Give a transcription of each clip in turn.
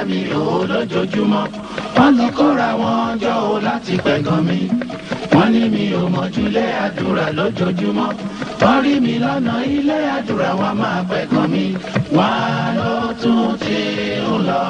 jẹ́ mi ò lójoojúmọ́ wọ́n lọ kóra wọn jọ o láti pẹ̀gàn mi wọ́n ní mi ò mọ̀júlé àdúrà lójoojúmọ́ wọ́n mi lọ́nà ilé àdúrà wọn máa pẹ̀gàn mi wọ́n lọ tún ti ń lọ.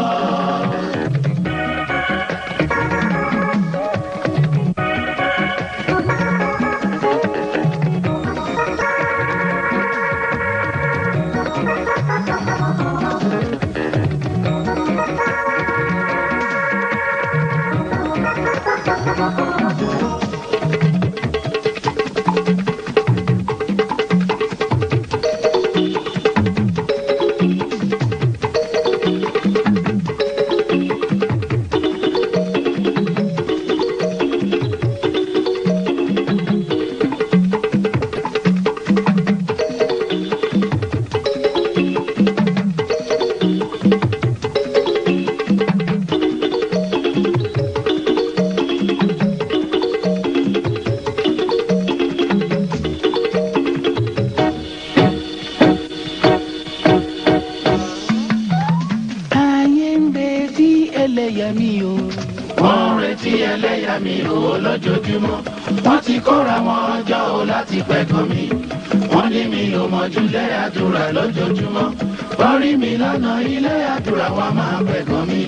wa máa ń pẹ̀gàn mi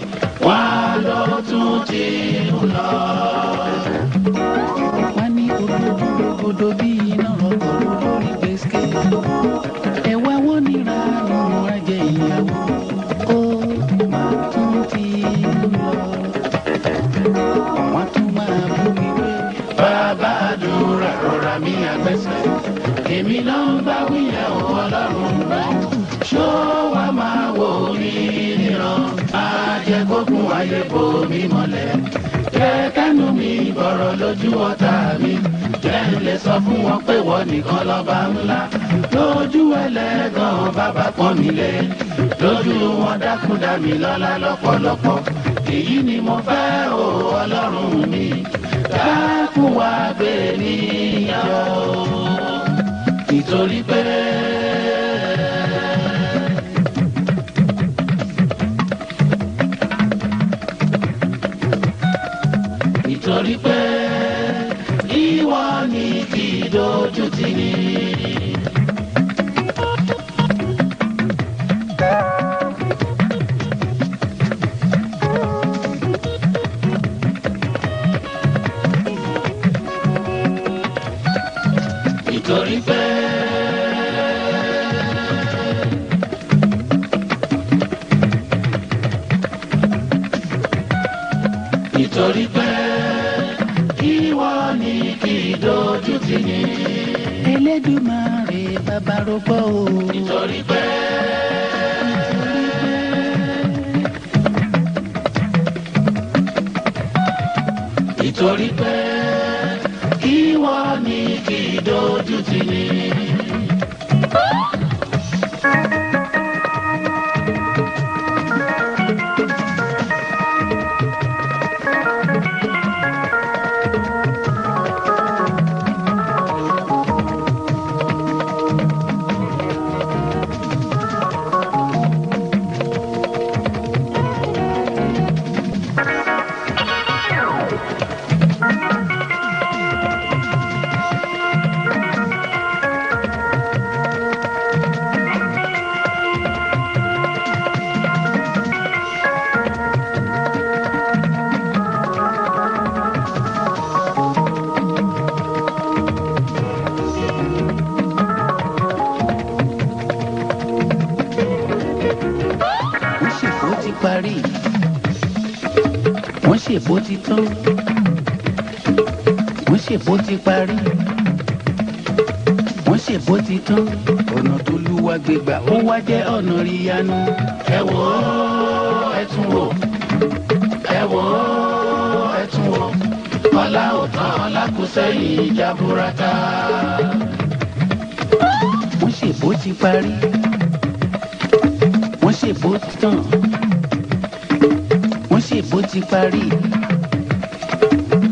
wá lọ tún ti ń lọ. wá ní òdòdó bí iná ọkọ̀ lórí gbèsè ẹ̀wá wọn nira nínú ajẹ ìyàwó ó mi pé bàbá àdúrà gbógun ayé bò mí mọ́lẹ̀. jẹ́ kẹ́nu mi gbọ́rọ̀ lójú ọ̀tá mi jẹ́ ń lè sọ fún wọn pé wọ́n nìkan lọ́ba ńlá. lójú ẹlẹ́gàn bàbá pọ́n mi lé lójú wọn dákúndà mi lọ́lá lọ́pọ̀lọpọ̀ èyí ni mo fẹ́ o ọlọ́run mi dákùn wá gbé níyàwó nítorí pé. wípé ìwà mi ti ní. nítorí pé. nítorí pé kí wọ́n ní kí dojú ti ní. Elédùmarè bàbá rògbò o. nítorí pé. nítorí pé kí wọ́n ní kí dojú ti ní. parí wọ́n ṣèbó ti tán wọ́n ṣèbó ti parí wọ́n ṣèbó ti tán ọ̀nà tó lúwa gbégbà ó wá jẹ́ ọ̀nà ríyanu. ẹ wò ó ẹ tún wò ẹ wò ó ẹ tún wò ọlá ò ọlá kù sẹ́yìn ìjà burata. wọ́n ṣèbó ti parí wọ́n ṣèbó ti tán ṣèbó ti parí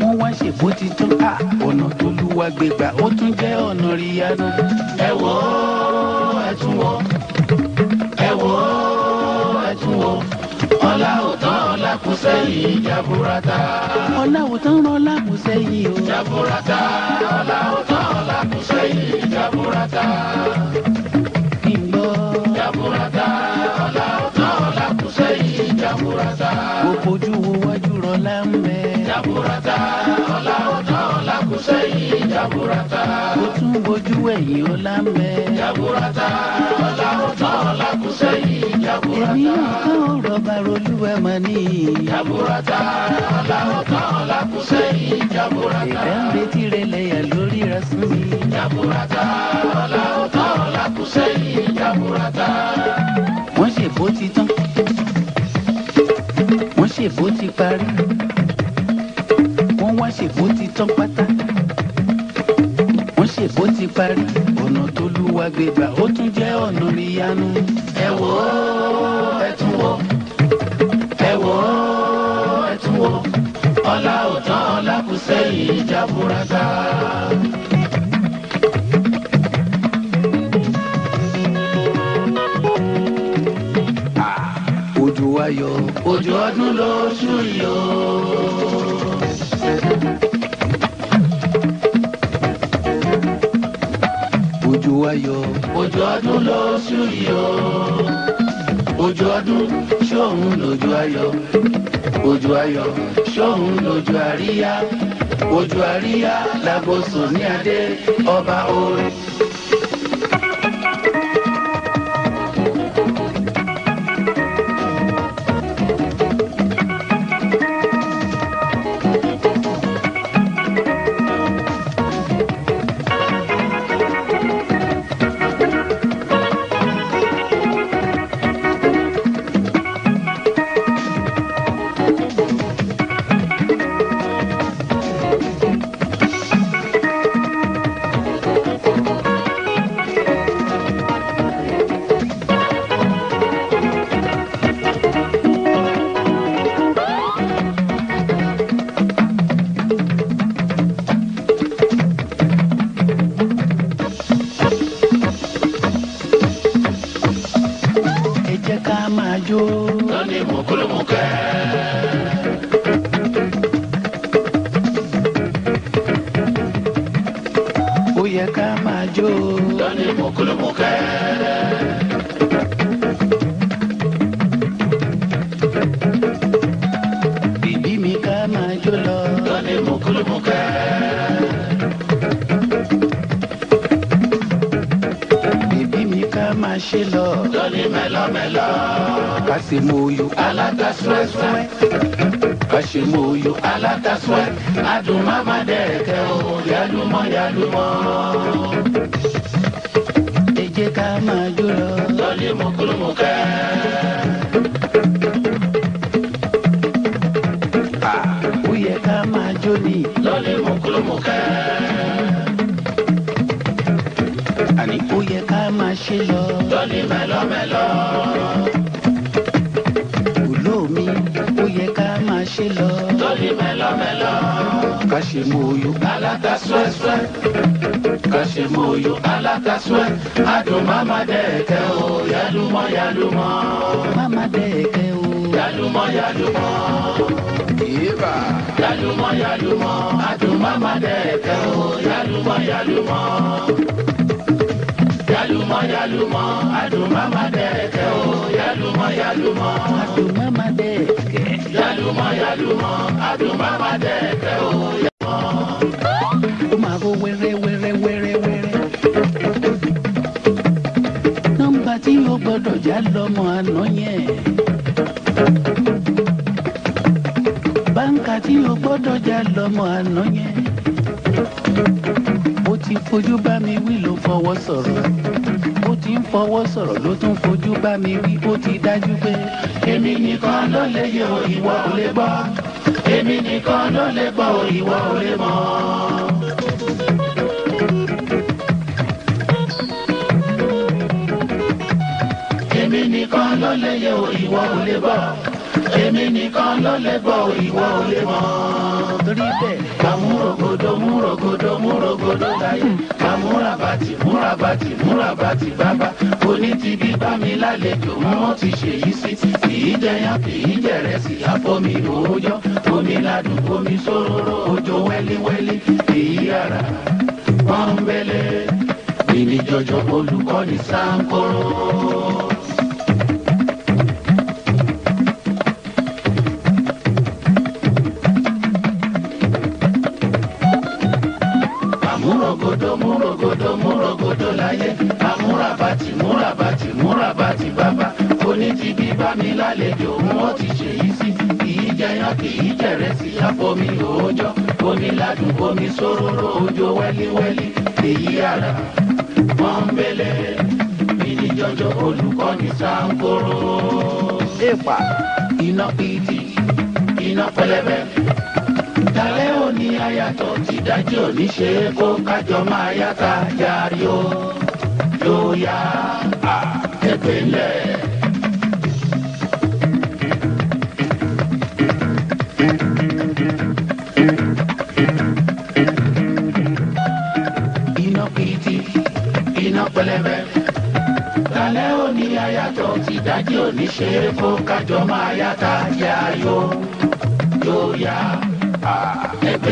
wọ́n wá ṣèbó ti tán à ọ̀nà tó lúwa gbégbà ó tún jẹ́ ọ̀nà ríyanu. ẹ wò ó ẹ tún wò ẹ wò ó ẹ tún wò ọlá òtán ọlá kù sẹ́yìn jaburata. ọlá òtán ọlá kù sẹ́yìn o. jaburata ọlá òtán ọlá kù sẹ́yìn jaburata. ìgbọ́. jaburata ọlá òtán ọlá kù sẹ́yìn jaburata jaburata ọ̀la ọjọ́ ọ̀la kù sẹ́yìn jaburata. ó tún bojú ẹ̀yìn ó lá mẹ́. jaburata ọ̀la ọjọ́ ọ̀la kù sẹ́yìn jaburata. èmi náà ọ̀rọ̀ barolú ẹ̀ mọ̀ jaburata ọ̀la ọjọ́ ọ̀la kù sẹ́yìn jaburata. ìdá ń retí rẹ̀ lẹ́yà lórí rẹ̀ sùn jaburata ọ̀la ọjọ́ ọ̀la kù sẹ́yìn jaburata. wọ́n ṣèbó ti tán wọ́n ṣèbó ti parí wọ́n ṣèbó ti tán pátá wọ́n ṣèbó ti parí ọ̀nà tó lúwa gbégbà ó tún jẹ́ ọ̀nà ìyanu. ẹ wò ó ẹ tún wò ẹ wò ó ẹ tún wò ọlá ò ọlá kù sẹ́yìn ìjà buraka. Ah, ayọ̀ ojú ọdún lóṣù yìí o. ayọ̀. òjò ọdún ló ṣú yìí o òjò ọdún ṣóhun lójú ayọ̀ òjò ayọ̀ ṣóhun lójú àríyá òjò àríyá làgbóso ní adé ọba orin. mọ́. ẹ jẹ́ ká máa jó lọ. lọ́lẹ́ mú kúlùmù ká. ó yẹ ká máa jó ni. lọ́lẹ́ ṣe lọ. lọ́lẹ́ mẹ́lọ́mẹ́lọ́. ká ṣe mú oyún aláta swẹ́swẹ́ ká ṣe mú oyún aláta swẹ́ adùn máma dẹ̀kẹ́ o yálùmọ́ yálùmọ́ máma dẹ̀kẹ́ o yálùmọ́ yálùmọ́ yéèbà yálùmọ́ yálùmọ́ adùn mama dẹ̀kẹ́ o yálùmọ́ yálùmọ́ yálùmọ́ yálùmọ́ adùn máma dẹ̀kẹ́ o yálùmọ́ yálùmọ́ adùn máma dẹ̀kẹ́ yálùmọ́ yálùmọ́ adùn máma dẹ̀kẹ́ o yálùmọ́ yálùmọ́. ọjà lọmọ àná yẹn. báńkà tí o gbọ́dọ̀ já lọmọ àná yẹn. ó ti fojú bá mi wí ló fọwọ́ sọ̀rọ̀ ó ti ń fọwọ́ sọ̀rọ̀ ló tún fojú bá mi wí ó ti dájú pé. èmi nìkan ló lè yọ ìwọ ò lè gbọ́ èmi nìkan ló lè gbọ́ ìwọ ò lè mọ̀. ló lè yẹ o ìwọ ò lè bọ̀ èmi nìkan ló lè bọ̀ o ìwọ ò lè mọ̀. torí bẹ́ẹ̀. kàmúrògòdò múrògòdò múrògòdò láyé kàmúrabàtì múrabàtì múrabàtì bàbá oní ti bí bá mi lálejò mọ́ ti ṣèyí sí kìí jẹyàn kìí jẹrẹ sí àfọmi òòjọ́ omi ládùn omi sóróró òjò wẹ́líwẹ́lí kìí yàrá pọ́nbélé bìbí olùkọ́ni sáńkóró. múrogodo múrogodo múrogodo láyé amúrabàtì múrabàtì múrabàtì bàbá oní bá mi lálejò wọn ti ṣèyí sí kì í jẹyán kì í jẹrẹsì àfomi òòjọ́ omi omi sóróró òjò wẹ́líwẹ́lí èyí ara pọ́ńbélé mi olùkọ́ni sáńkóró. èèpà iná pìtì iná pẹlẹbẹ dalẹ ní àyàtọ̀ tìdájọ́ níṣe kó kájọ máa yáta yarí o yóò yá àtẹ̀pẹ́lẹ̀. iná pìtì iná pẹlẹbẹ lálẹ́ òní àyàtọ̀ tìdájọ́ níṣe kó kájọ máa yáta yarí o yóò yá.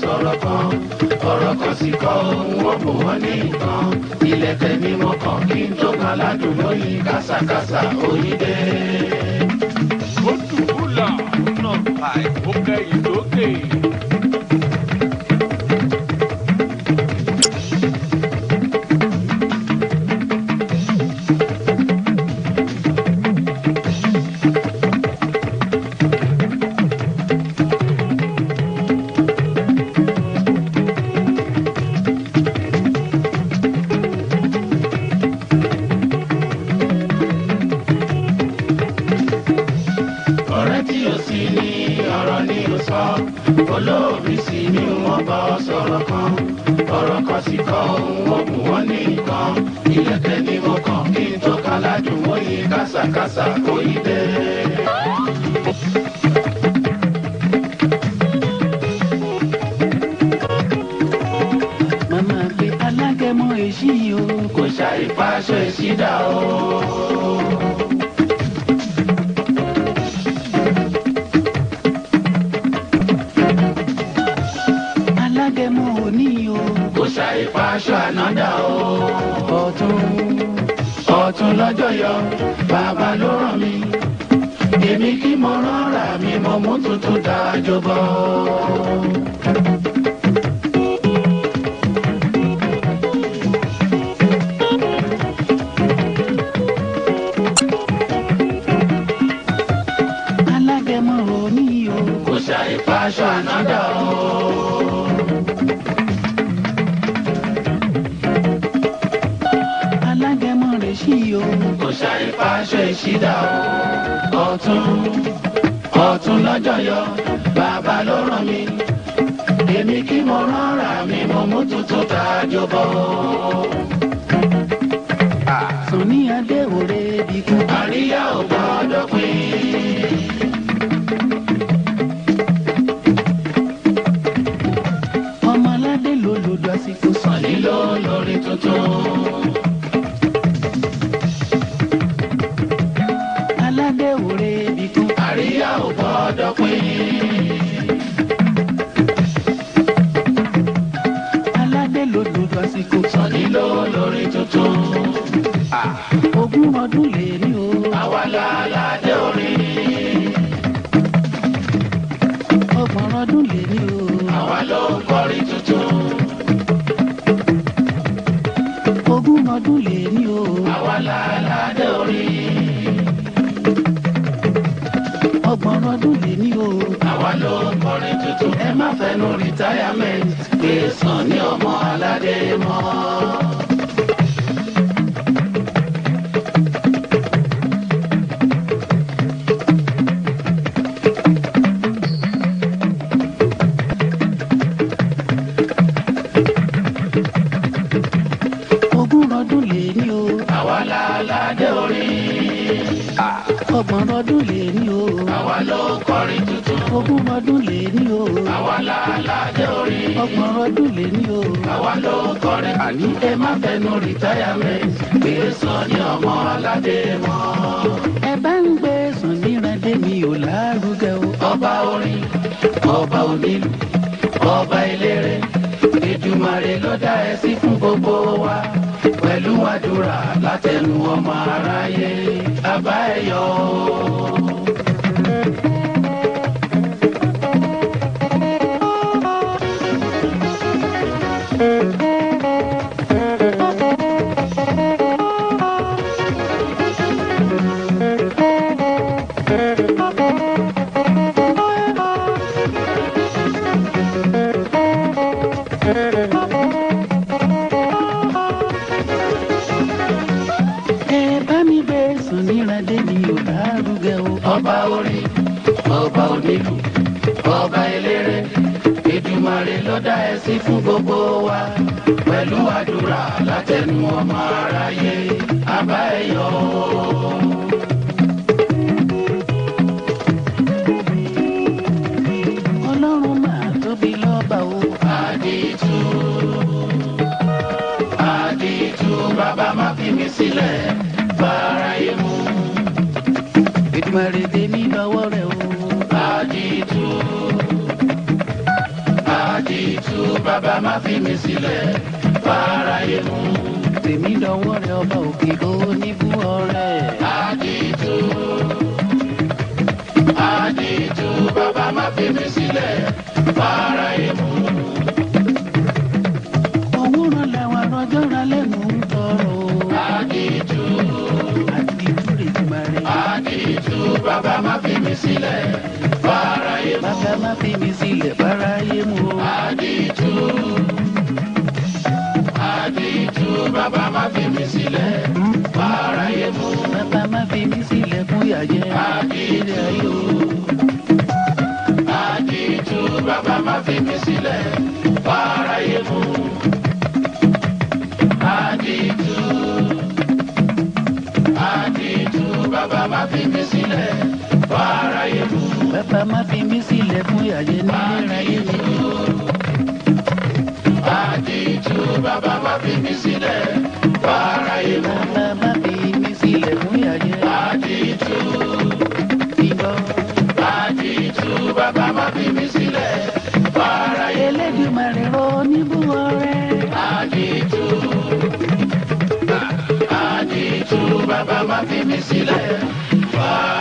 sọ̀rọ̀ sọ̀rọ̀ kan ọ̀rọ̀ kan sì kọ́ òun ó bò wọ́n ní nǹkan ilẹ̀kẹ̀ mímọ́ kan kí n tó kan ládùn lóyìn kásákásá oyídé. ó dùn ún là ó nà báyìí ṣídà o. alágẹmọ òní o. kò ṣàì pa aṣọ ànádà o. ọ̀tún ọ̀tún lọ́jọ́ yọ bàbá ló rán mi èmi kí mo rán ra mi mo mú tuntun dájọ́ bọ́. kí mo rọra mi mo mú tuntun tájọ bọ. Ah. Sùn ní adé òre bí kú. Àríyá ò gbọ́dọ̀ pín. làlàdé orí. ọgbọ̀n ọdún lè ní o. àwa ló kọrin tuntun ẹ má fẹnu rìtáyámẹ́ǹtì pé sàn ní ọmọ aládé mọ́. ogúnmọ́dún lè ní o. àwa ló kọrin tuntun. ogúnmọ́dún lè ní o. àwa láàlàdé orí. ọgbọ̀n ọdún lè ní o. àwa ló kọrin àní ẹ má fẹnu retirement gbé Sunny ọmọ aládé mọ́. ẹ bá ń gbé Sunny ìrẹ́dẹ́ mi ò lárugẹ o. ọba orin ọba onílù ọba eléré Èdùmàrè ló dá ẹ sí fún gbogbo wa pẹ̀lú àdúrà látẹnu ọmọ aráyé bàbá ẹ̀ thank you lẹ́kù. ọba eléré Èdùmàrè lọ́dà ẹ̀sìn fún gbogbo wa pẹ̀lú àdúrà látẹnu ọmọ aráyé abá ẹ̀yọ́ bàbá má fi mi sílẹ̀ fara yé mu. Èdùmàrè dé mi bá wọ́rẹ̀ o àdìtú àdìtú bàbá má fi mi sílẹ̀ fáráyé mú. tèmi dánwọ́ rẹ ọba òkè oníbú ọrẹ. àdìtú àdìtú bàbá má fi mi sílẹ̀ fáráyé. ẹ má fi mi sílẹ̀ fáráyé mu. àdìtú àdìtú bàbá má fi mi sílẹ̀ fáráyé mu. bàbá má fi mi sílẹ̀ fún yàyẹ àdìtú àdìtú bàbá má fi mi sílẹ̀ fáráyé mu. àdìtú àdìtú bàbá má fi mi sílẹ̀ fáráyé mu. bàbá má mi sílẹ̀ fún ìyàyé nílé rẹ̀. Àdìjú bàbá má fi mi sílẹ̀ fara ìmú. Bàbá má fi mi sílẹ̀ fún ìyàyé. Àdìjú ìbọn. Àdìjú bàbá má fi mi sílẹ̀ fara ìmú. Elédùmarè rọ níbú ọrẹ. Àdìjú. Àdìjú bàbá má fi mi sílẹ̀ fara ìmú.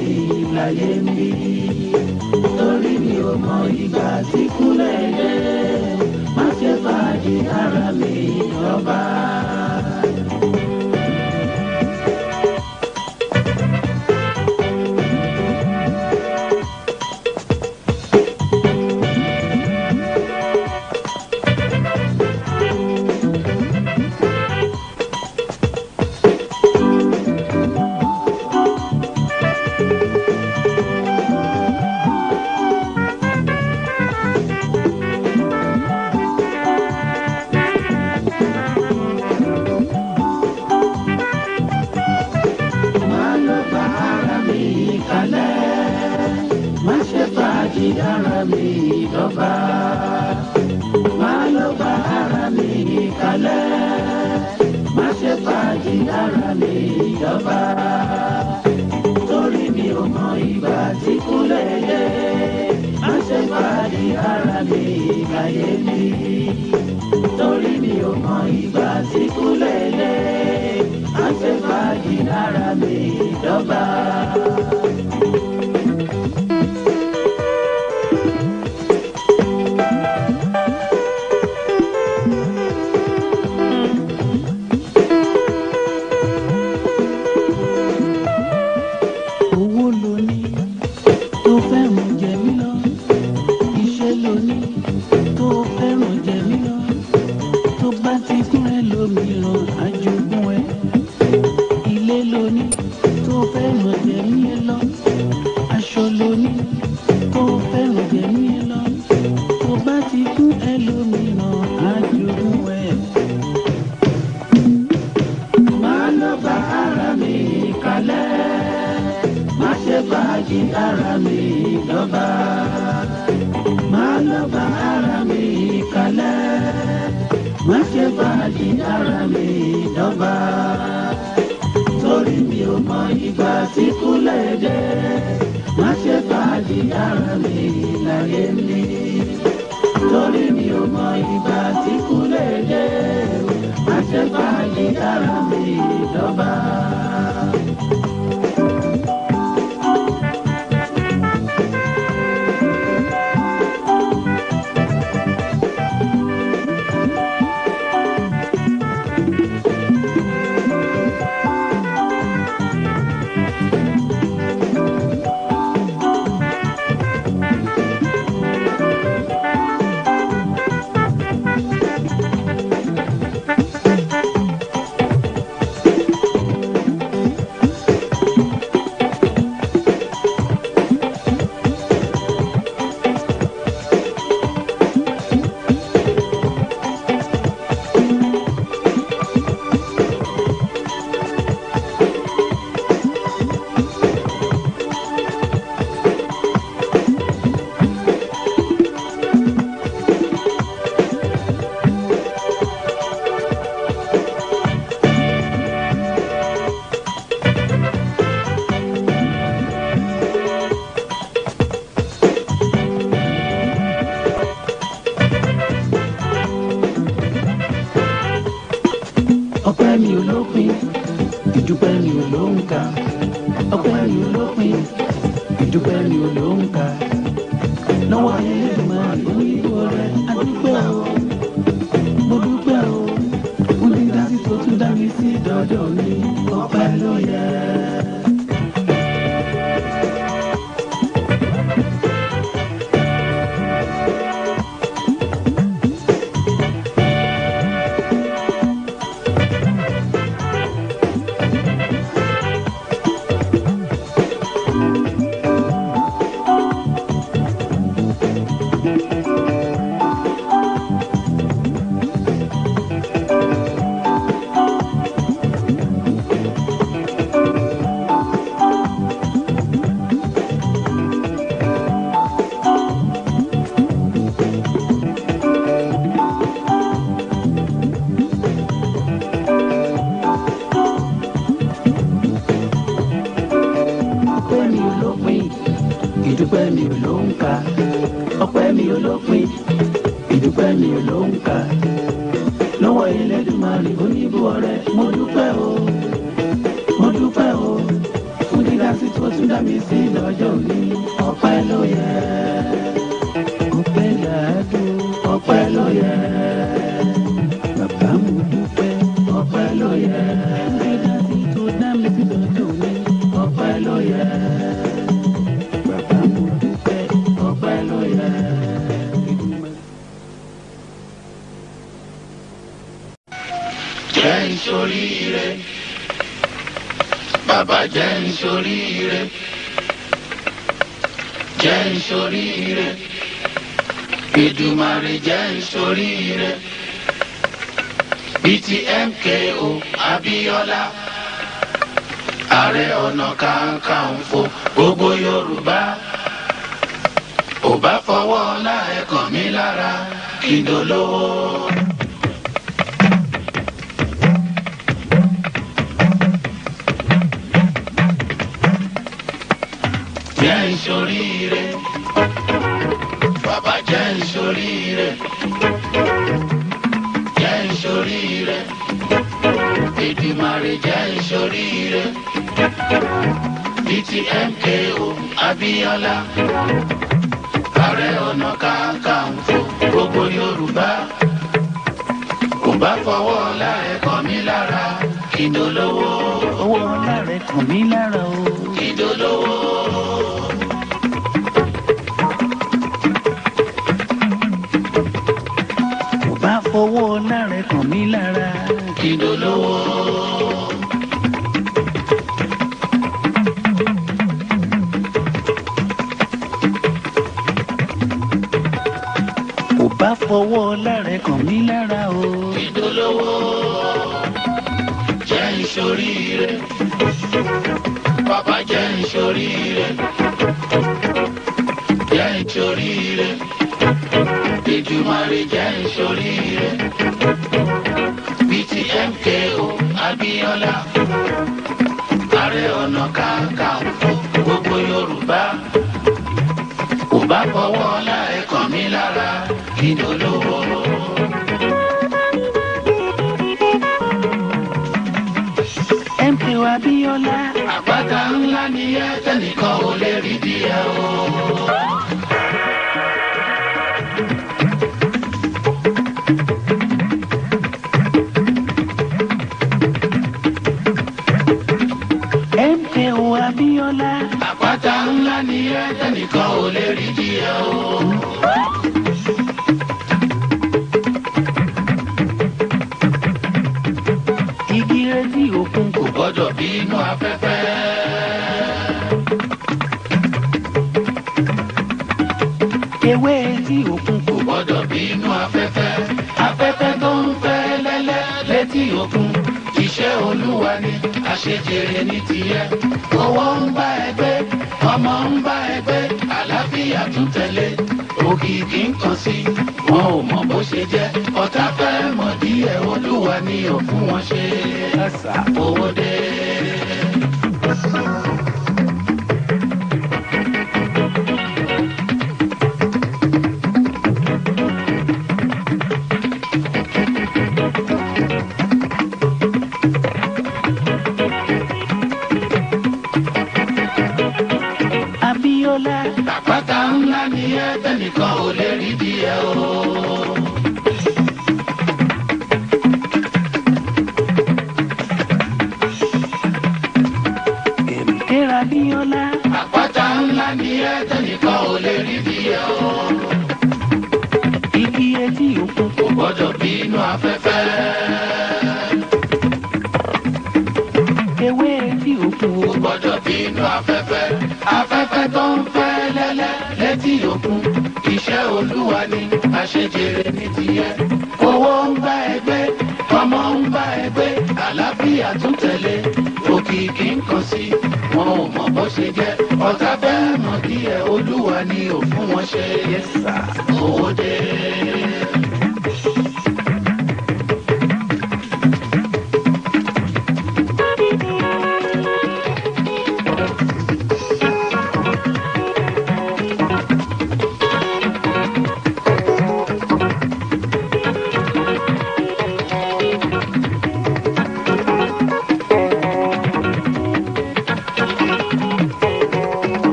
bí láyé ń bí torí mi ò mọ ìgbà tí kúnlẹ̀ dé. Almighty ìyára mi ìjọba torí mi ò mọ ìgbà tí kúlẹ̀ dé má ṣe fàájì yára mi láyé mi torí mi ò mọ ìgbà tí kúlẹ̀ dé má ṣe fàájì yára mi ìjọba. jẹ́ ìsoríire bàbá jẹ́ ìsoríire jẹ́ ìsoríire ìdùmarè jẹ́ ìsoríire bíi ti MKO Abíọ́lá ààrẹ ọ̀nà kakanfò gbogbo yorùbá ò bá fọwọ́ ọlá ẹ̀kàn mi lára kí n dolówó. jẹ́ ìsoríire bàbá jẹ́ ìsoríire jẹ́ ìsoríire Èdùmàrè jẹ́ ìsoríire bíi MKO Abíọ́lá ààrẹ ọ̀nà kakanfò gbogbo Yorùbá kò bá fọwọ́ ọ̀la ẹ̀kọ́ mi lára kí dolówó owó ọ̀la rẹ̀ kàn mí lára o kí dolówó. oríire bíi ti MKO Abíọ́lá ààrẹ ọ̀nà kakanfò gbogbo Yorùbá kò bá fọwọ́ ọlá ẹ̀kọ́ mi lára ìdólówó. MKO ńlá ni ẹ tẹnìkan ò lè rí díẹ̀ o. nìkan ò lè rí díẹ̀ o. igi rétí òkun kò gbọ́dọ̀ bínú afẹ́fẹ́. ewé etí òkun kò gbọ́dọ̀ bínú afẹ́fẹ́. afẹ́fẹ́ tó ń fẹ́ lẹ́lẹ́ létí òkun iṣẹ́ olúwa ni àṣejèrè ní tiẹ̀ owó ń bá ẹgbẹ́ ọmọ ń bá ẹgbẹ́ àlàáfíà tún tẹ̀lé òkìkí ń kàn sí wọn ò mọ bó ṣe jẹ́ ọ̀tá fẹ́ mọ̀ díẹ̀ olúwa ni ò fún wọn ṣe owó dé.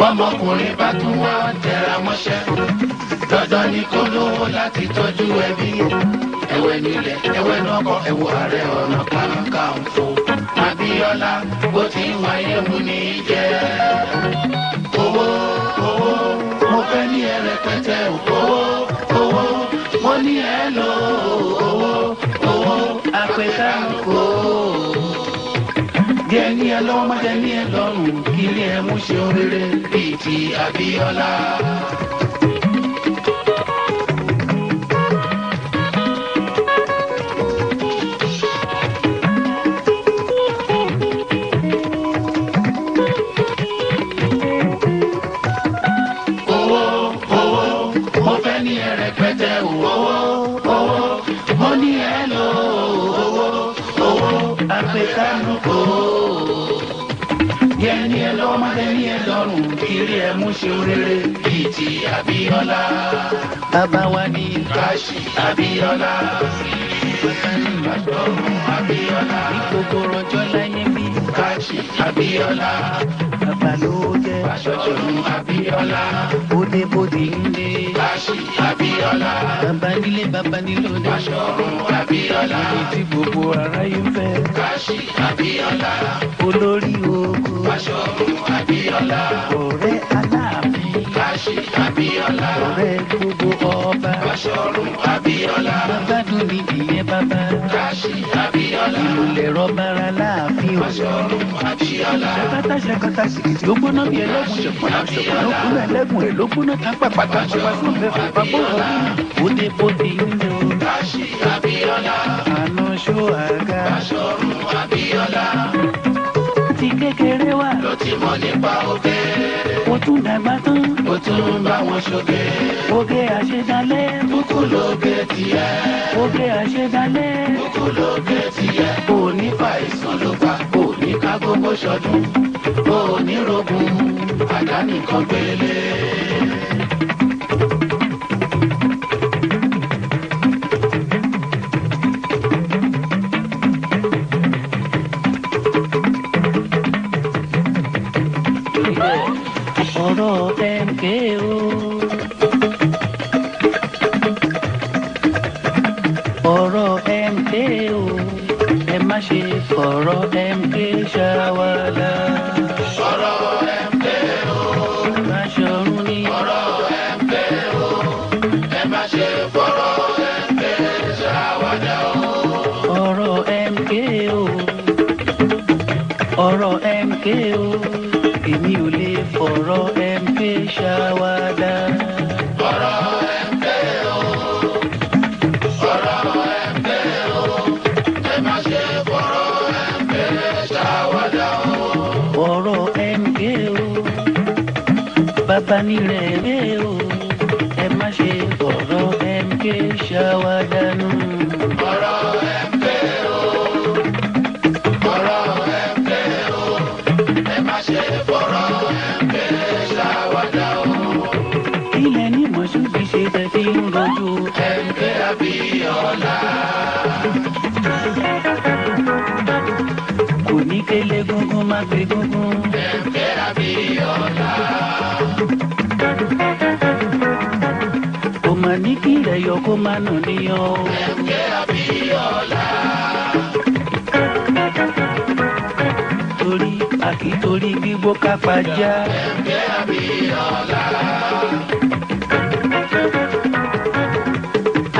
bọ́mọkùnrin bá tún wá tẹra mọ́ṣẹ́ dandan ni kó lówó láti tọ́jú ẹbí ẹ̀wẹ̀ nílẹ̀ ẹ̀wẹ̀ nọkọ ẹwọ ààrẹ ọ̀nà kakanfò Abíọ́lá bó ti ń wáyé mu ní jẹ owó owó mo fẹ́ ní ẹ rẹpẹtẹ owó owó mo ní ẹ lọ owó owó àpẹtà owó jẹ ní ẹ lọ má jẹ ní ẹ lọ ìdílé ẹ mú ṣe oríire bíi ti Abíọ́lá. Abiola, Abawani, Kashi, Abiola, Káṣí Abíọ́lá. Ìgbòkòrò ọjọ́ láyé bí. Káṣí àgbà ló jẹ́. Fáṣọ̀ṣọ̀lù Abíọ́lá. Bódebóde ń dé. Fáṣì Abíọ́lá. Bàbá nílé bàbá nílòdì. Fáṣọ̀run Abíọ́lá. Ètí gbogbo ara yín fẹ́. Fáṣì Abíọ́lá. Olórí oko. Fáṣọ̀run Abíọ́lá. Ọ̀rẹ́ Aláàfin. Fáṣì Abíọ́lá. Ọ̀rẹ́ gbogbo ọba. Fáṣọ̀run Abíọ́lá. Bàbá dùn ní ìyẹn bàbá. Fáṣì Abíọ́lá. Ìlú l Aṣọ́run Abíọ́lá. Ṣẹ́kátá ṣẹ́kátá sìkìtì ó gbóná bí ẹlẹ́gùn. Ṣọ̀pọ̀lá Abíọ́lá. Lókun ẹlẹ́gùn ẹ̀ ló gbóná tá pàpàtà. Aṣọ́run Abíọ́lá. Bóde bóde ń lọ. Aṣí Abíọ́lá. Àná ṣó àga. Aṣọ́run Abíọ́lá láti kékeré wá. ló ti mọ̀ nípa oge. mo tún dàgbà tán. mo tún bá wọn ṣoge. oge àṣedalẹ̀. kúkú lóge tìyẹ. oge àṣedalẹ̀. kúkú lóge tìyẹ. o ní fa ìsàn ló pa kò ní ká gbogbo ṣọdún. kò ní rogun àdá nìkan ayé o ẹ má ṣe ọ̀rọ̀ MK ṣàwádànù. ọ̀rọ̀ MK o ọ̀rọ̀ MK o ẹ má ṣe fọ̀rọ̀ MK ṣàwádà o. ilẹ̀ ní mọ̀ṣúbí ṣe tẹ̀ fi ń rọjú. MK Abíọ́lá. kò ní kele gungun má pe gungun. MK Abíọ́lá. mà ní kí rẹ̀ yọ kó má nù níyàn o. ẹ̀fúkẹ́ àbíyọ̀lá. torí àkì torí gbígbó kápá já.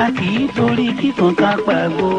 a kì í torí kíkan kápá gbó.